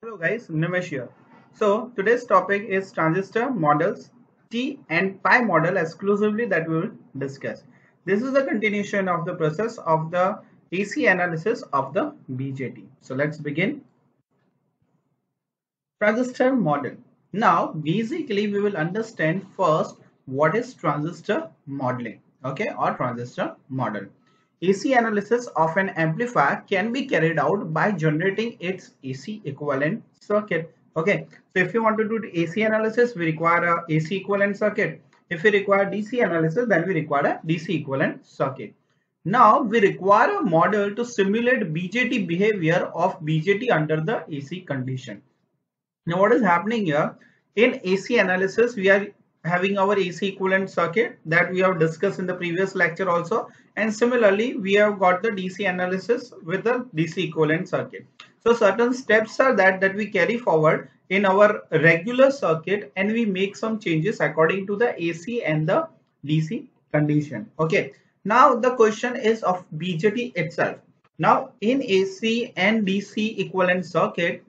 Hello guys, Nimish here. So today's topic is transistor models T and pi model exclusively that we will discuss. This is the continuation of the process of the AC analysis of the BJT. So let's begin. Transistor model. Now basically we will understand first what is transistor modeling okay or transistor model. AC analysis of an amplifier can be carried out by generating its AC equivalent circuit. Okay, so if you want to do the AC analysis, we require a AC equivalent circuit. If we require DC analysis, then we require a DC equivalent circuit. Now we require a model to simulate BJT behavior of BJT under the AC condition. Now what is happening here? In AC analysis, we are having our AC equivalent circuit that we have discussed in the previous lecture also and similarly we have got the DC analysis with the DC equivalent circuit. So certain steps are that that we carry forward in our regular circuit and we make some changes according to the AC and the DC condition. Okay. Now the question is of BJT itself. Now in AC and DC equivalent circuit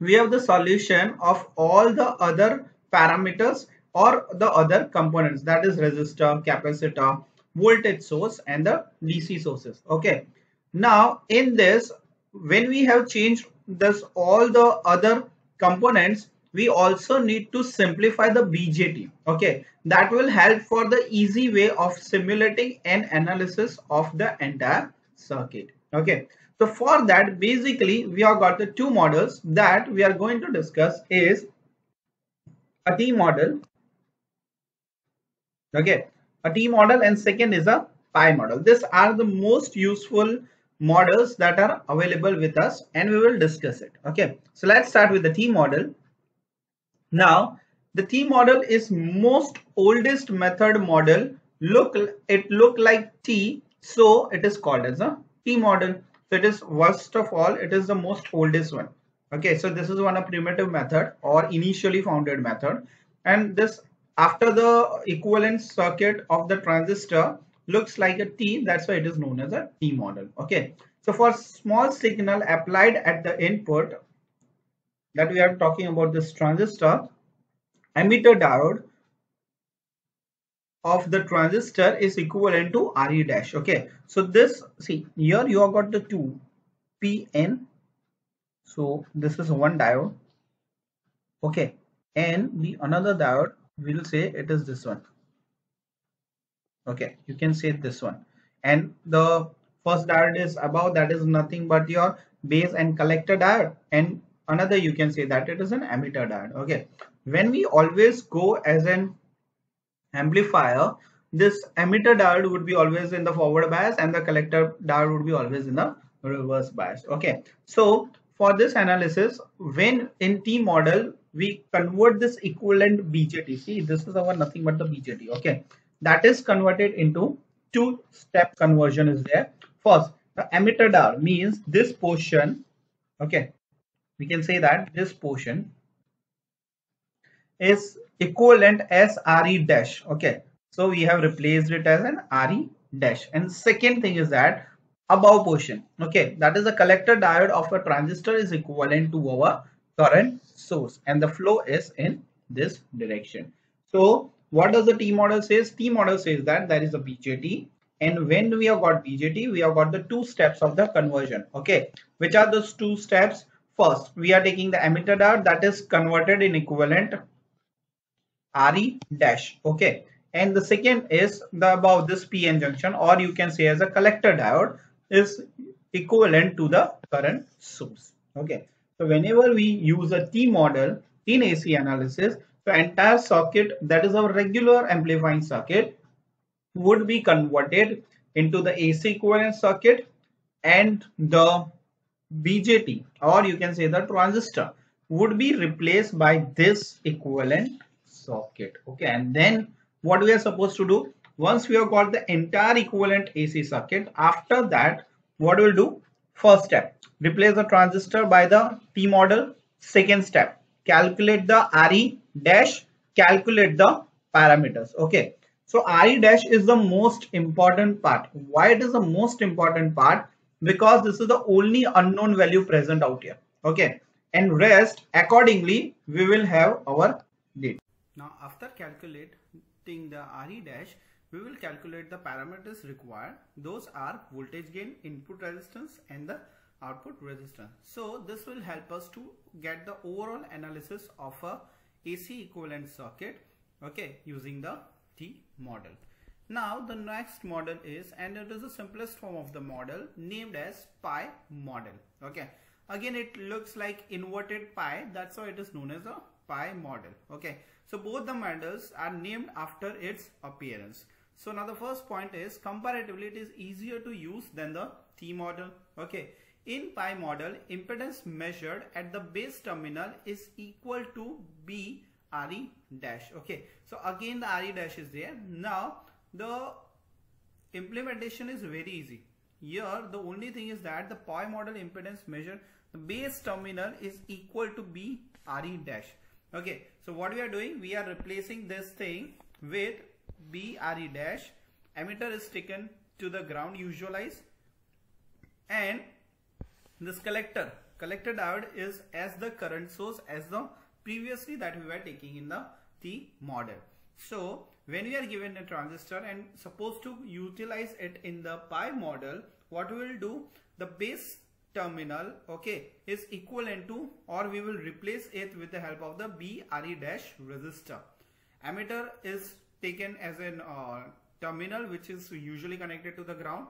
we have the solution of all the other parameters or the other components that is resistor, capacitor, voltage source and the DC sources. Okay. Now in this when we have changed this all the other components we also need to simplify the BJT. Okay. That will help for the easy way of simulating an analysis of the entire circuit. Okay. So for that basically we have got the two models that we are going to discuss is a T model okay. A T model and second is a pi model. These are the most useful models that are available with us and we will discuss it. Okay. So let's start with the T model. Now the T model is most oldest method model. Look it look like T so it is called as a T model. So it is worst of all it is the most oldest one. Okay. So this is one of primitive method or initially founded method. And this after the equivalent circuit of the transistor looks like a T that's why it is known as a T model okay? So for small signal applied at the input that we are talking about this transistor emitter diode of the transistor is equivalent to Re dash okay? So this see here you have got the two PN so this is one diode okay? And the another diode we'll say it is this one. Okay you can say this one. And the first diode is above that is nothing but your base and collector diode. And another you can say that it is an emitter diode. Okay when we always go as an amplifier this emitter diode would be always in the forward bias and the collector diode would be always in the reverse bias. Okay so for this analysis when in t model we convert this equivalent BJT. See, this is our nothing but the BJT. Okay, that is converted into two step conversion is there. First, the emitter diode means this portion. Okay, we can say that this portion is equivalent as RE dash. Okay, so we have replaced it as an RE dash. And second thing is that above portion. Okay, that is the collector diode of a transistor is equivalent to our current source and the flow is in this direction. So what does the T model says? T model says that there is a BJT and when we have got BJT, we have got the two steps of the conversion. Okay, which are those two steps? First, we are taking the emitter diode that is converted in equivalent RE dash. Okay, and the second is the above this PN junction or you can say as a collector diode is equivalent to the current source. Okay, so whenever we use a T model in AC analysis, the entire circuit that is our regular amplifying circuit would be converted into the AC equivalent circuit and the BJT or you can say the transistor would be replaced by this equivalent circuit. Okay, and then what we are supposed to do once we have got the entire equivalent AC circuit after that what we'll do first step replace the transistor by the T model. Second step, calculate the RE dash, calculate the parameters. Okay. So RE dash is the most important part. Why it is the most important part? Because this is the only unknown value present out here. Okay. and rest accordingly we will have our data. Now after calculating the RE dash, we will calculate the parameters required. Those are voltage gain, input resistance and the output resistance. So this will help us to get the overall analysis of a AC equivalent circuit okay using the T model. Now the next model is and it is the simplest form of the model named as pi model okay again it looks like inverted pi that's why it is known as a pi model okay so both the models are named after its appearance so now the first point is comparatively it is easier to use than the T model. Okay. In pi model impedance measured at the base terminal is equal to B RE dash. Okay. So again the RE dash is there. Now the implementation is very easy. Here the only thing is that the pi model impedance measured the base terminal is equal to B RE dash. Okay. So what we are doing we are replacing this thing with B RE dash emitter is taken to the ground usualize and this collector collector diode is as the current source as the previously that we were taking in the T model so when we are given a transistor and supposed to utilize it in the pi model what we will do the base terminal okay is equivalent to or we will replace it with the help of the B RE dash resistor. Emitter is taken as an uh, terminal which is usually connected to the ground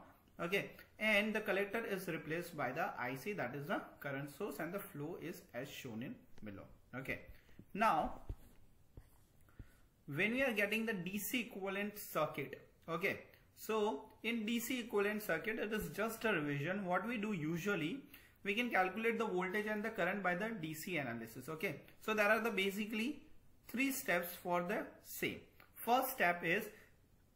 okay and the collector is replaced by the IC that is the current source and the flow is as shown in below okay now when we are getting the DC equivalent circuit okay so in DC equivalent circuit, it is just a revision. What we do usually, we can calculate the voltage and the current by the DC analysis. Okay. So there are the basically three steps for the same. First step is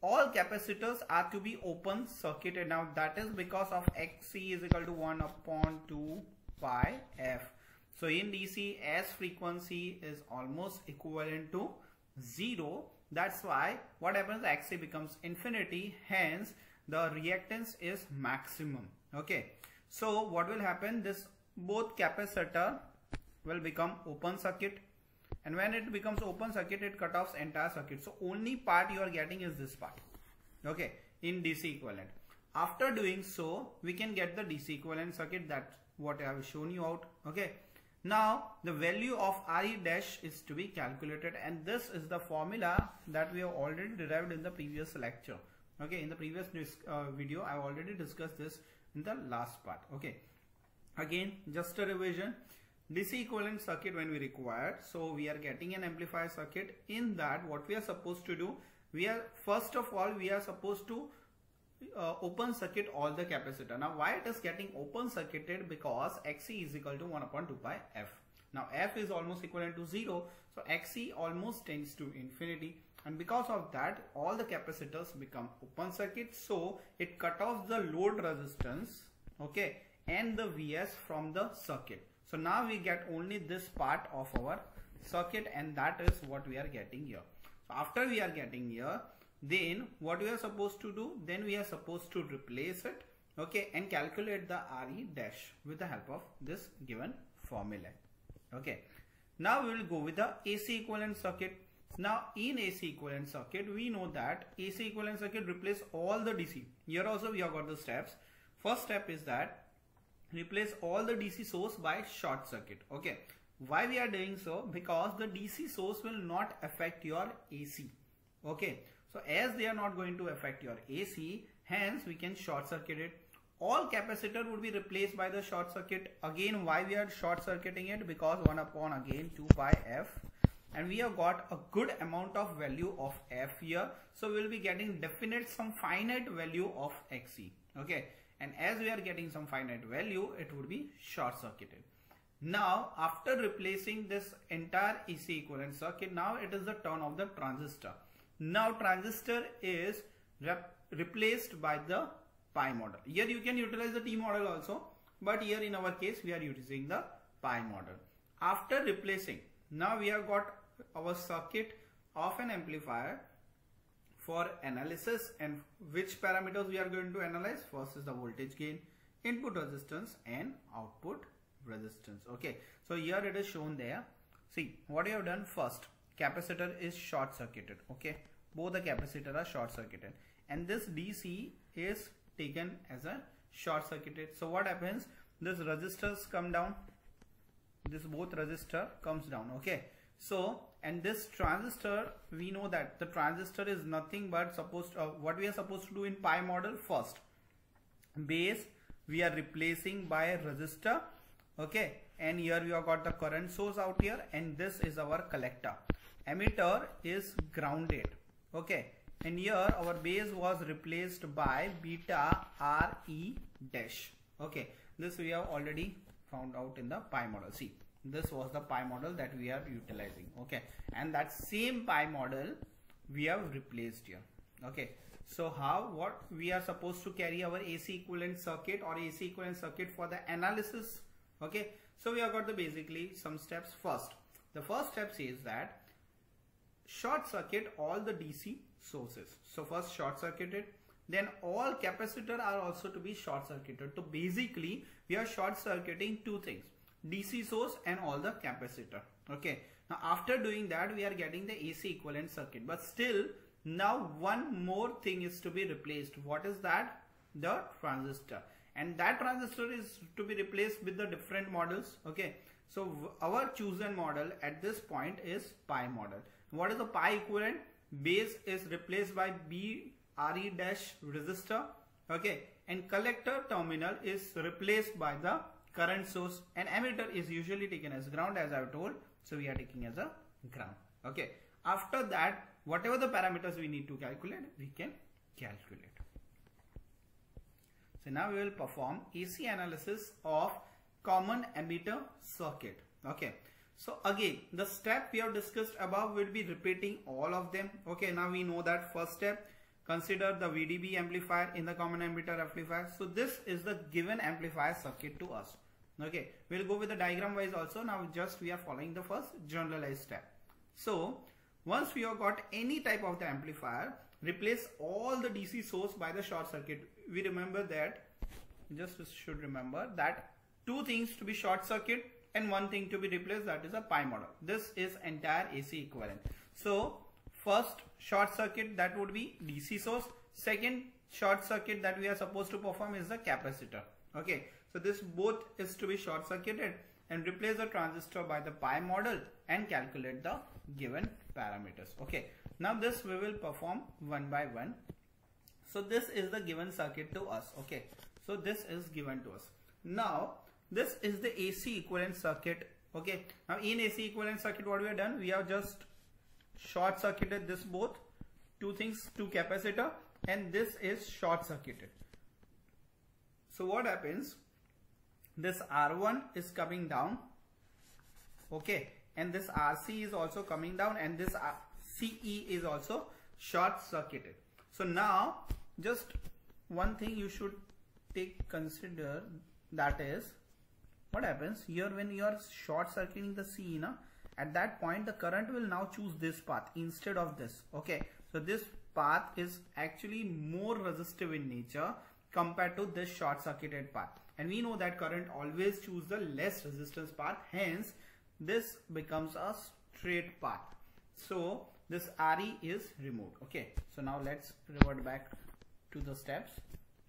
all capacitors are to be open circuited. Now that is because of XC is equal to 1 upon 2 pi F. So in DC S frequency is almost equivalent to 0 that's why what happens XC becomes infinity hence the reactance is maximum. Okay. So what will happen? This both capacitor will become open circuit and when it becomes open circuit it cut off entire circuit. So only part you are getting is this part. Okay? In DC equivalent. After doing so we can get the DC equivalent circuit that what I have shown you out. Okay? Now the value of RE dash is to be calculated. And this is the formula that we have already derived in the previous lecture. Okay, in the previous uh, video I already discussed this in the last part. Okay, again just a revision. DC equivalent circuit when we require. So we are getting an amplifier circuit. In that what we are supposed to do, we are first of all we are supposed to uh, open circuit all the capacitor. Now why it is getting open circuited because Xc is equal to 1 upon 2 pi F. Now F is almost equivalent to 0 so Xc almost tends to infinity and because of that all the capacitors become open circuit so it cut off the load resistance okay and the Vs from the circuit. So now we get only this part of our circuit and that is what we are getting here. So after we are getting here then what we are supposed to do? Then we are supposed to replace it okay and calculate the RE dash with the help of this given formula okay. Now we will go with the AC equivalent circuit. Now in AC equivalent circuit we know that AC equivalent circuit replace all the DC here also we have got the steps. First step is that replace all the DC source by short circuit okay why we are doing so because the DC source will not affect your AC okay so as they are not going to affect your AC, hence we can short circuit it. All capacitor would be replaced by the short circuit. Again, why we are short circuiting it? Because 1 upon again 2 pi f and we have got a good amount of value of f here. So we will be getting definite some finite value of xc. Okay. And as we are getting some finite value, it would be short circuited. Now, after replacing this entire AC equivalent circuit, now it is the turn of the transistor. Now transistor is rep replaced by the pi model. Here you can utilize the T model also, but here in our case we are using the pi model. After replacing, now we have got our circuit of an amplifier for analysis and which parameters we are going to analyze. First is the voltage gain, input resistance and output resistance. Okay so here it is shown there. See what you have done first capacitor is short circuited. Okay both the capacitor are short circuited. And this dc is taken as a short circuited. So what happens? This resistors come down. This both resistor comes down. Okay so and this transistor we know that the transistor is nothing but supposed uh, what we are supposed to do in pi model first. Base we are replacing by a resistor okay? And here we have got the current source out here and this is our collector. Emitter is grounded okay? And here our base was replaced by beta re dash okay? This we have already found out in the pi model. See this was the pi model that we are utilizing okay? And that same pi model we have replaced here okay? So how what we are supposed to carry our AC equivalent circuit or AC equivalent circuit for the analysis okay? So we have got the basically some steps. First the first step says that short circuit all the DC sources. So first short circuited then all capacitor are also to be short circuited. So basically we are short circuiting two things DC source and all the capacitor. Okay. Now after doing that we are getting the AC equivalent circuit. But still now one more thing is to be replaced. What is that? The transistor. And that transistor is to be replaced with the different models. Okay. So our chosen model at this point is pi model. What is the pi equivalent? Base is replaced by b re dash resistor. Okay. And collector terminal is replaced by the current source and emitter is usually taken as ground as I've told. So we are taking as a ground. Okay. After that whatever the parameters we need to calculate we can calculate. So now we will perform AC analysis of common emitter circuit. Okay. So again the step we have discussed above will be repeating all of them. Okay. Now we know that first step consider the VDB amplifier in the common emitter amplifier. So this is the given amplifier circuit to us. Okay, we'll go with the diagram wise also. Now just we are following the first generalized step. So once we have got any type of the amplifier, replace all the DC source by the short circuit. We remember that, just should remember that two things to be short circuit and one thing to be replaced that is a pi model. This is entire AC equivalent. So first short circuit that would be DC source second short circuit that we are supposed to perform is the capacitor okay so this both is to be short circuited and replace the transistor by the pi model and calculate the given parameters. Okay now this we will perform one by one. So this is the given circuit to us. Okay so this is given to us. Now this is the AC equivalent circuit. Okay now in AC equivalent circuit what we have done? We have just short circuited this both two things two capacitor and this is short circuited so what happens? This R1 is coming down. Okay. And this RC is also coming down and this CE is also short circuited. So now just one thing you should take consider that is what happens? Here when you are short circuiting the CE at that point the current will now choose this path instead of this. Okay. So this path is actually more resistive in nature compared to this short circuited path. And we know that current always choose the less resistance path. Hence this becomes a straight path. So this RE is removed. Okay. So now let's revert back to the steps.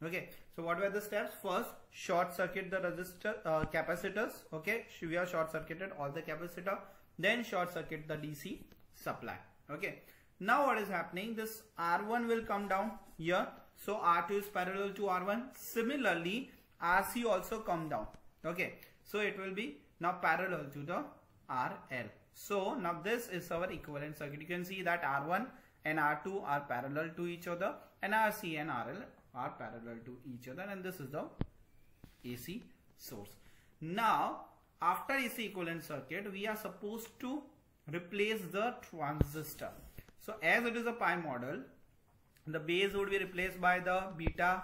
Okay. So what were the steps? First short circuit the resistor uh, capacitors. Okay. We are short circuited all the capacitor. Then short circuit the DC supply. Okay. Now what is happening? This R1 will come down here so R2 is parallel to R1 similarly RC also come down. Okay. So it will be now parallel to the RL so now this is our equivalent circuit. You can see that R1 and R2 are parallel to each other and RC and RL are parallel to each other and this is the AC source. Now after AC equivalent circuit we are supposed to replace the transistor. So as it is a pi model the base would be replaced by the beta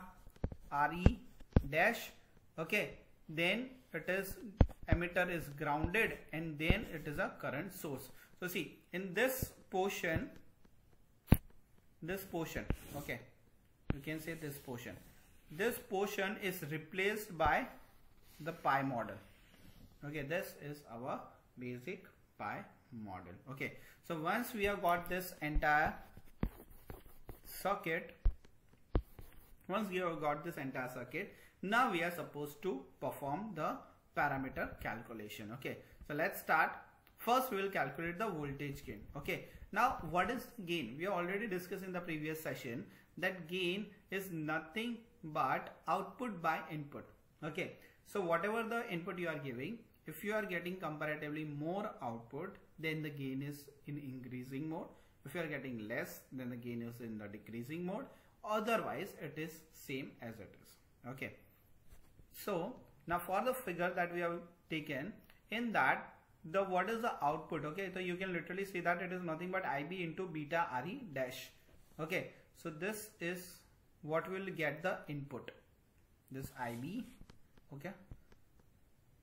re dash. Okay then it is emitter is grounded and then it is a current source. So see in this portion this portion okay you can say this portion. This portion is replaced by the pi model. Okay this is our basic pi model. Okay so once we have got this entire circuit. Once we have got this entire circuit now we are supposed to perform the parameter calculation okay? So let's start. First we will calculate the voltage gain okay? Now what is gain? We already discussed in the previous session that gain is nothing but output by input okay? So whatever the input you are giving if you are getting comparatively more output then the gain is in increasing mode if you are getting less then the gain is in the decreasing mode. Otherwise it is same as it is. Okay. So now for the figure that we have taken in that the what is the output? Okay so you can literally see that it is nothing but ib into beta re dash. Okay so this is what will get the input. This ib okay.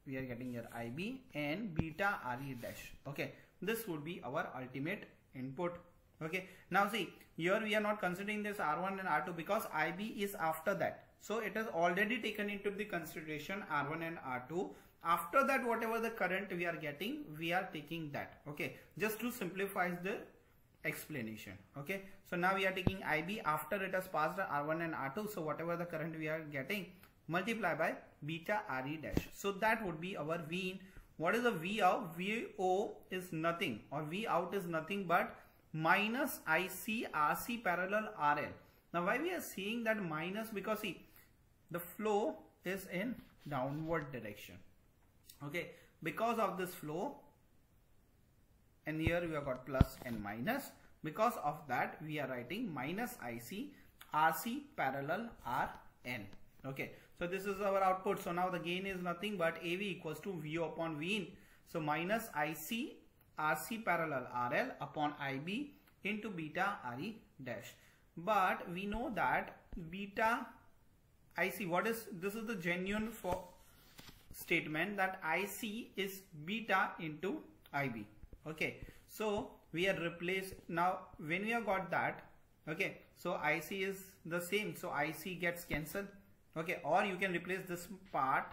We are getting here ib and beta re dash. Okay this would be our ultimate input okay? Now see here we are not considering this r1 and r2 because ib is after that. So it is already taken into the consideration r1 and r2 after that whatever the current we are getting we are taking that. Okay? Just to simplify the explanation. Okay? So now we are taking ib after it has passed r1 and r2 so whatever the current we are getting multiply by beta re dash. So that would be our v in. What is the v out vo is nothing or v out is nothing but minus ic rc parallel rl now why we are seeing that minus? Because see the flow is in downward direction. Okay? Because of this flow and here we have got plus and minus. Because of that we are writing minus IC RC parallel RN okay? So this is our output. So now the gain is nothing but AV equals to V upon V in. So minus IC RC parallel RL upon IB into beta RE dash. But we know that beta IC what is this is the genuine for statement that IC is beta into IB okay so we are replaced now when we have got that okay so IC is the same so IC gets cancelled. Okay or you can replace this part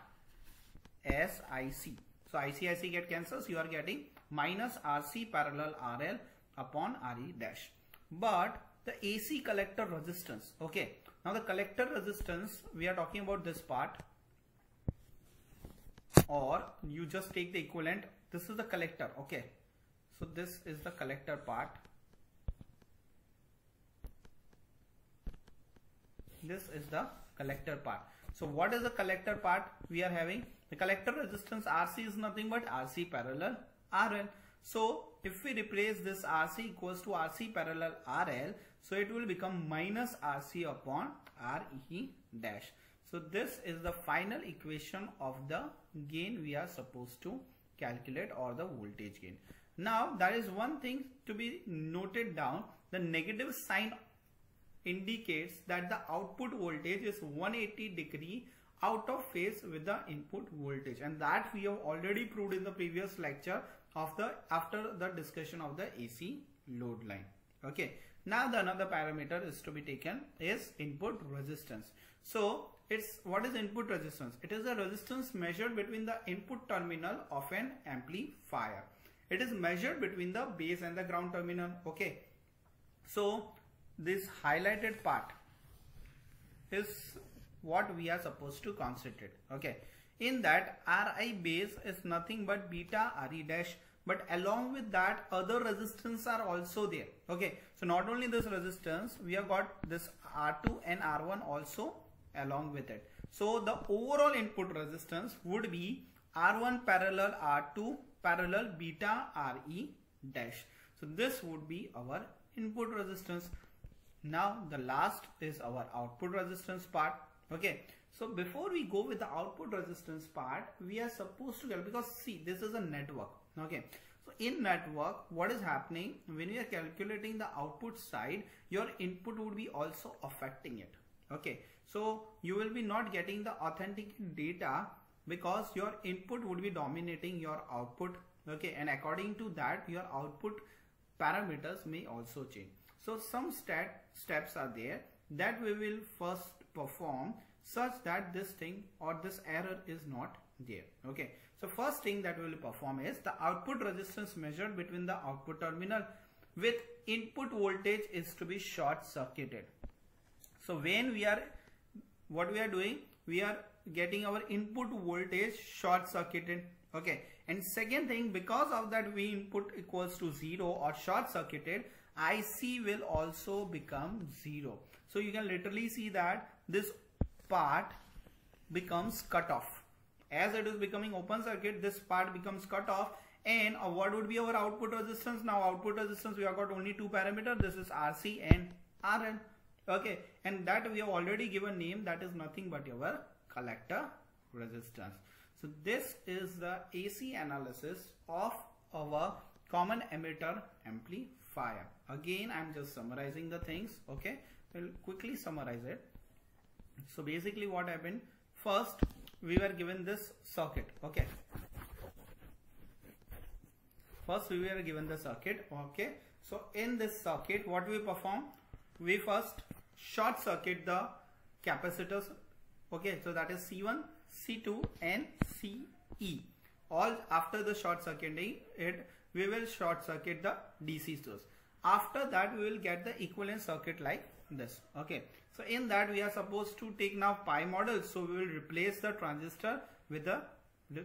as IC so IC IC get cancelled so you are getting minus RC parallel RL upon RE dash. But the AC collector resistance okay. Now the collector resistance we are talking about this part. Or you just take the equivalent this is the collector okay. So this is the collector part. This is the collector part. So what is the collector part we are having? The collector resistance RC is nothing but RC parallel RL so if we replace this RC equals to RC parallel RL so it will become minus RC upon RE dash so this is the final equation of the gain we are supposed to calculate or the voltage gain. Now there is one thing to be noted down. The negative sign indicates that the output voltage is 180 degree out of phase with the input voltage and that we have already proved in the previous lecture of the after the discussion of the AC load line. Okay. Now the another parameter is to be taken is input resistance. So it's what is input resistance? It is a resistance measured between the input terminal of an amplifier. It is measured between the base and the ground terminal. Okay. So this highlighted part is what we are supposed to concentrate. Okay. In that Ri base is nothing but beta Re dash. But along with that other resistance are also there. Okay. So not only this resistance we have got this r2 and r1 also along with it. So the overall input resistance would be r1 parallel r2 parallel beta re dash. So this would be our input resistance. Now the last is our output resistance part. Okay so before we go with the output resistance part we are supposed to get because see this is a network okay? So in network what is happening? When you are calculating the output side your input would be also affecting it okay? So you will be not getting the authentic data because your input would be dominating your output okay? And according to that your output parameters may also change. So some stat steps are there that we will first perform such that this thing or this error is not there. Okay. So first thing that we will perform is the output resistance measured between the output terminal with input voltage is to be short circuited. So when we are what we are doing? We are getting our input voltage short circuited. Okay. And second thing because of that v input equals to 0 or short circuited IC will also become 0 so you can literally see that this part becomes cut off. As it is becoming open circuit this part becomes cut off and what would be our output resistance. Now output resistance we have got only two parameters this is RC and RL okay and that we have already given name. That is nothing but your collector resistance. So this is the AC analysis of our common emitter amplifier. Again I'm just summarizing the things. Okay we'll quickly summarize it so basically what happened? First we were given this circuit okay? First we were given the circuit okay? So in this circuit what we perform? We first short circuit the capacitors okay? So that is C1 C2 and CE all after the short circuiting it we will short circuit the DC source after that we will get the equivalent circuit like this. Okay. So in that we are supposed to take now pi model. So we will replace the transistor with the,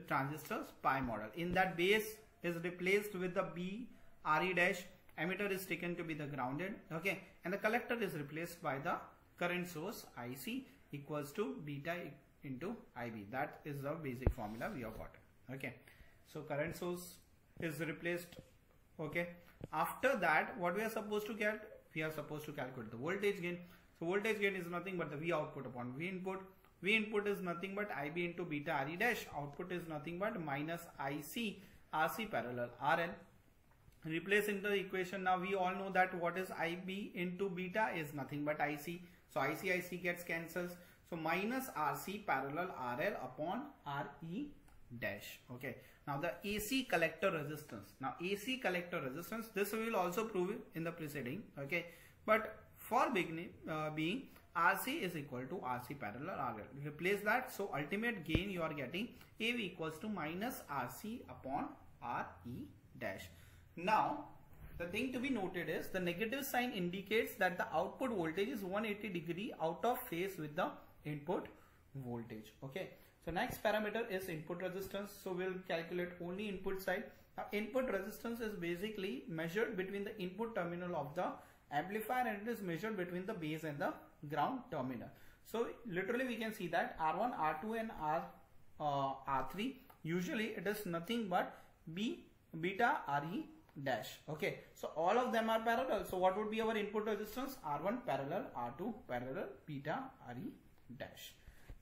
transistor's pi model. In that base is replaced with the B RE dash. Emitter is taken to be the grounded. Okay. And the collector is replaced by the current source IC equals to beta into IB that is the basic formula we have got. Okay. So current source is replaced. Okay. After that what we are supposed to get we are supposed to calculate the voltage gain. So voltage gain is nothing but the V output upon V input. V input is nothing but IB into beta RE dash. Output is nothing but minus IC RC parallel RL replace in the equation. Now we all know that what is IB into beta is nothing but IC so IC IC gets cancels. So minus RC parallel RL upon RE dash. Okay. Now the AC collector resistance. Now AC collector resistance this we will also prove in the preceding. Okay. But for beginning uh, being RC is equal to RC parallel RL replace that so ultimate gain you are getting AV equals to minus RC upon RE dash. Now the thing to be noted is the negative sign indicates that the output voltage is 180 degree out of phase with the input voltage. Okay so next parameter is input resistance. So we'll calculate only input side. Now input resistance is basically measured between the input terminal of the amplifier and it is measured between the base and the ground terminal. So literally we can see that R1 R2 and R uh, R3 usually it is nothing but B beta RE dash. Okay. So all of them are parallel. So what would be our input resistance? R1 parallel R2 parallel beta RE dash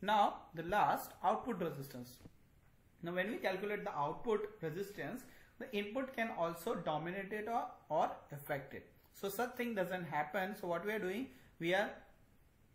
now the last output resistance. Now when we calculate the output resistance the input can also dominate it or, or affect it. So such thing doesn't happen. So what we are doing? We are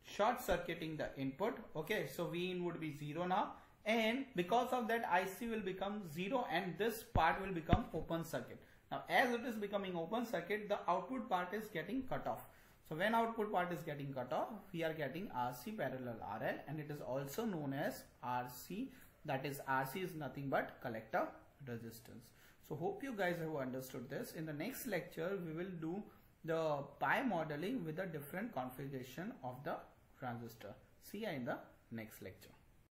short circuiting the input. Okay so V in would be 0 now. And because of that IC will become 0 and this part will become open circuit. Now as it is becoming open circuit the output part is getting cut off so when output part is getting cut off, we are getting RC parallel RL and it is also known as RC that is RC is nothing but collector resistance. So hope you guys have understood this. In the next lecture, we will do the pi modeling with a different configuration of the transistor. See you in the next lecture.